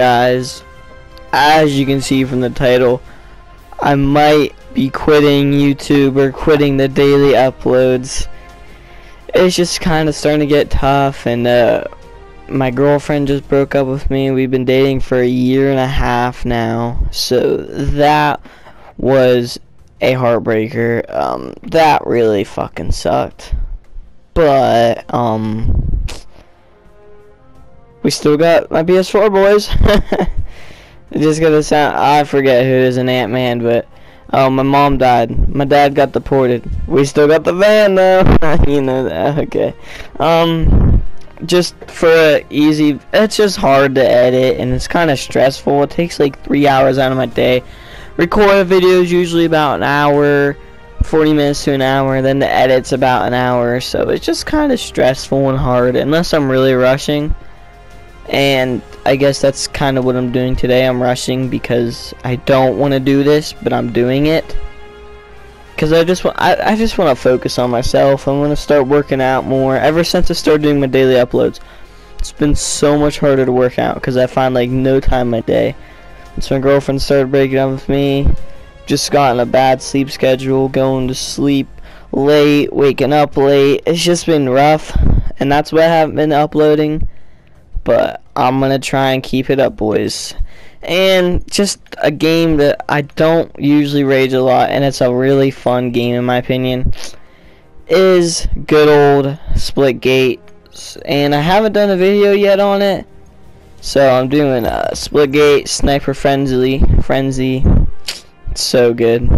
guys, as you can see from the title, I might be quitting YouTube or quitting the daily uploads. It's just kind of starting to get tough, and uh, my girlfriend just broke up with me. We've been dating for a year and a half now, so that was a heartbreaker. Um, that really fucking sucked. But um, we still got my PS4 boys. just gonna sound. I forget who is an Ant Man, but oh, my mom died. My dad got deported. We still got the van though. you know that. Okay. Um, just for easy. It's just hard to edit, and it's kind of stressful. It takes like three hours out of my day. Record a video is usually about an hour. 40 minutes to an hour, then the edit's about an hour, so it's just kind of stressful and hard, unless I'm really rushing and I guess that's kind of what I'm doing today. I'm rushing because I don't want to do this, but I'm doing it because I just want I, I just want to focus on myself. I want to start working out more. Ever since I started doing my daily uploads, it's been so much harder to work out because I find like no time in my day. So my girlfriend started breaking up with me. Just gotten a bad sleep schedule, going to sleep late, waking up late. It's just been rough, and that's why I haven't been uploading but I'm gonna try and keep it up, boys. And just a game that I don't usually rage a lot, and it's a really fun game in my opinion, is good old Splitgate. And I haven't done a video yet on it, so I'm doing uh, a Splitgate Sniper Frenzy. Frenzy, it's so good.